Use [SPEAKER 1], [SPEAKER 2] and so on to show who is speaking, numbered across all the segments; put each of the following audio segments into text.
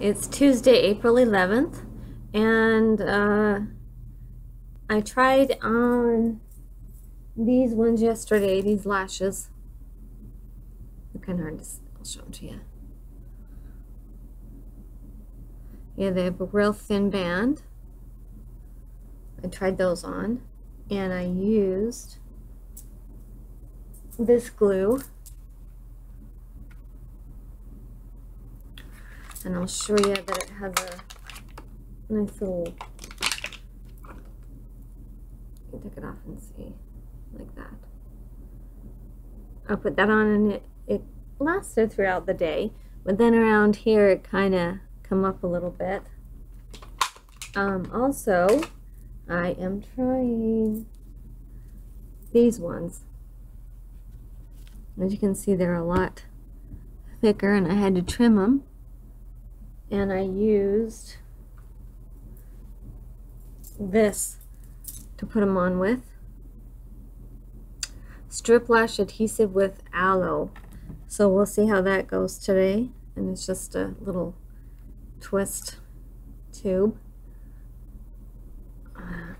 [SPEAKER 1] It's Tuesday, April 11th, and uh, I tried on these ones yesterday, these lashes. They're kind of hard to see. I'll show them to you. Yeah, they have a real thin band. I tried those on, and I used this glue and I'll show you that it has a nice little you take it off and see like that. I'll put that on and it, it lasted throughout the day but then around here it kind of come up a little bit. Um, also I am trying these ones. As you can see they're a lot thicker and I had to trim them and I used this to put them on with. Strip lash adhesive with aloe. So we'll see how that goes today. And it's just a little twist tube. Uh,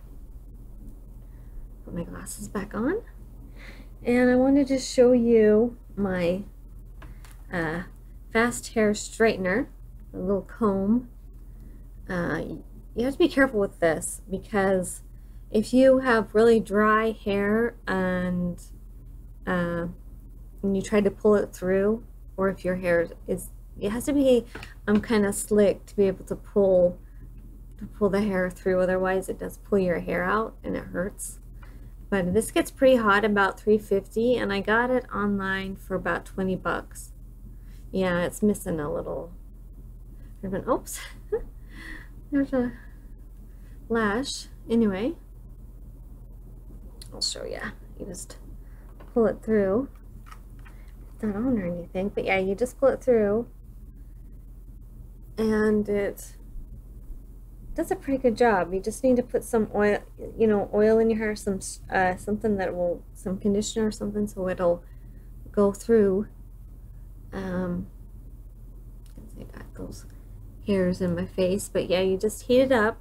[SPEAKER 1] put my glasses back on. And I wanted to show you my uh, fast hair straightener a little comb. Uh, you have to be careful with this because if you have really dry hair and uh, and you try to pull it through, or if your hair is, it has to be um, kind of slick to be able to pull to pull the hair through. Otherwise, it does pull your hair out and it hurts. But this gets pretty hot, about 350, and I got it online for about 20 bucks. Yeah, it's missing a little ribbon. Oops. There's a lash. Anyway, I'll show you. You just pull it through. It's not on or anything, but yeah, you just pull it through and it does a pretty good job. You just need to put some oil, you know, oil in your hair, some uh, something that will, some conditioner or something, so it'll go through. Um, I got those hairs in my face. But yeah, you just heat it up.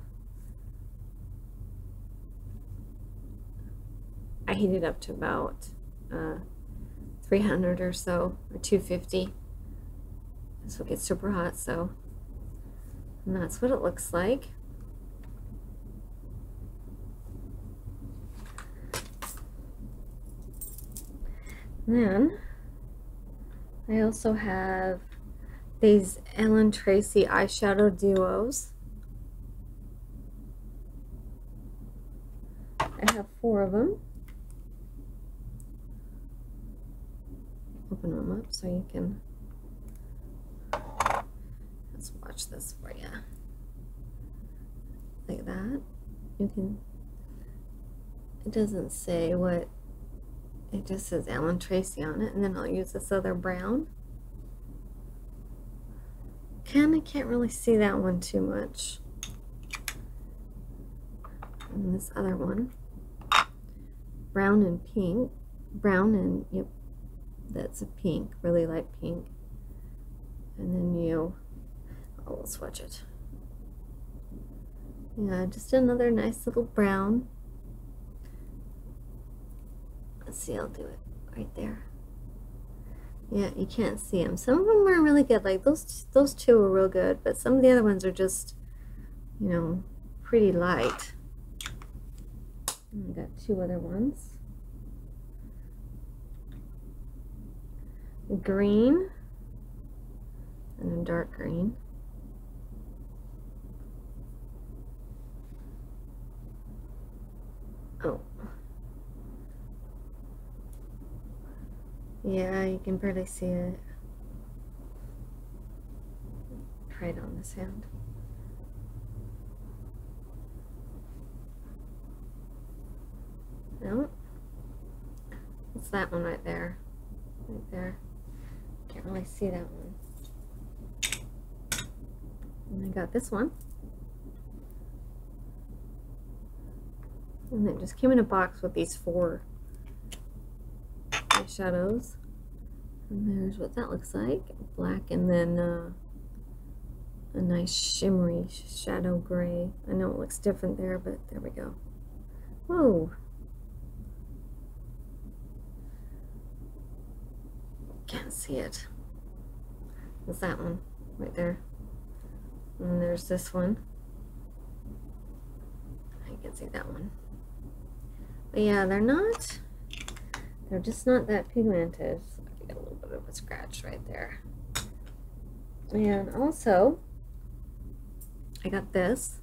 [SPEAKER 1] I heat it up to about uh, 300 or so, or 250. So it gets super hot, so and that's what it looks like. then I also have these Ellen Tracy eyeshadow duos. I have four of them. Open them up so you can let's watch this for you. Like that. You can it doesn't say what it just says Ellen Tracy on it and then I'll use this other brown kind of can't really see that one too much. And this other one, brown and pink, brown and, yep, that's a pink, really light pink. And then you, oh, we'll swatch it. Yeah, just another nice little brown. Let's see, I'll do it right there. Yeah, you can't see them. Some of them are really good. Like those, those two are real good, but some of the other ones are just, you know, pretty light. I got two other ones. Green and then dark green. Oh, Yeah, you can barely see it. Right on this hand. No. It's that one right there. Right there. Can't really see that one. And I got this one. And it just came in a box with these four shadows. And there's what that looks like. Black and then uh, a nice shimmery shadow gray. I know it looks different there, but there we go. Whoa. Can't see it. There's that one right there. And there's this one. I can see that one. But yeah, they're not, they're just not that pigmented. I get a little bit of a scratch right there. And also, I got this.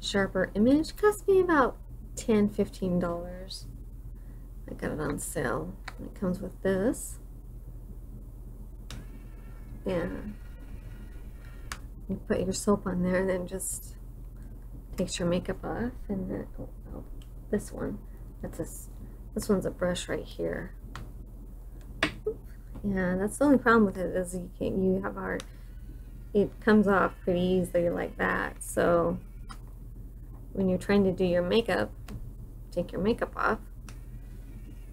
[SPEAKER 1] Sharper Image. Cost me about 10 $15. I got it on sale. It comes with this. And you put your soap on there and then just takes your makeup off. And then, this one, that's this, this one's a brush right here. Yeah, that's the only problem with it is you can't. you have hard it comes off pretty easily like that. So when you're trying to do your makeup, take your makeup off,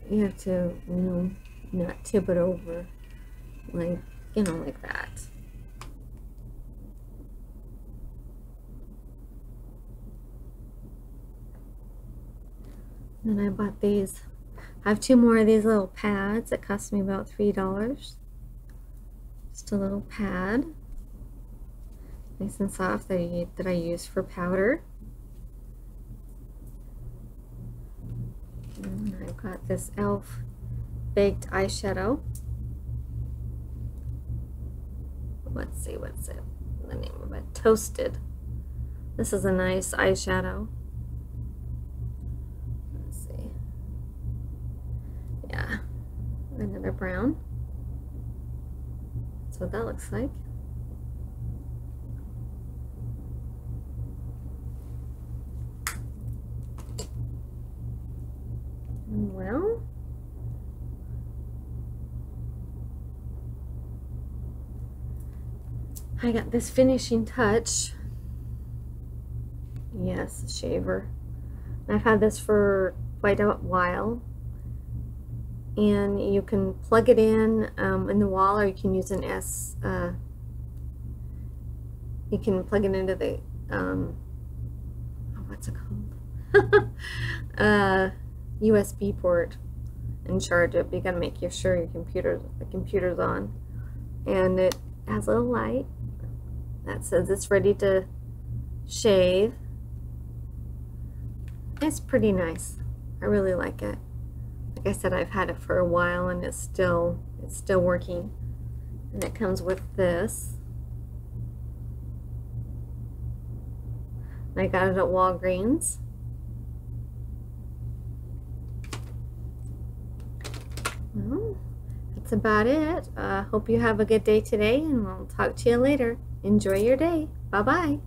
[SPEAKER 1] you have to, you know, not tip it over like, you know, like that. Then I bought these I have two more of these little pads that cost me about $3. Just a little pad. Nice and soft that I, that I use for powder. And I've got this e.l.f. baked eyeshadow. Let's see, what's it? The name of it? Toasted. This is a nice eyeshadow. Brown. That's what that looks like. well, I got this finishing touch. Yes, shaver. I've had this for quite a while and you can plug it in um, in the wall or you can use an S uh, you can plug it into the um, oh, what's it called? Uh, USB port and charge it but you gotta make sure your computer the computer's on. And it has a little light that says it's ready to shave. It's pretty nice. I really like it like I said, I've had it for a while and it's still it's still working. And it comes with this. I got it at Walgreens. Well, that's about it. Uh, hope you have a good day today and we'll talk to you later. Enjoy your day. Bye-bye.